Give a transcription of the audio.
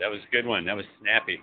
That was a good one. That was snappy.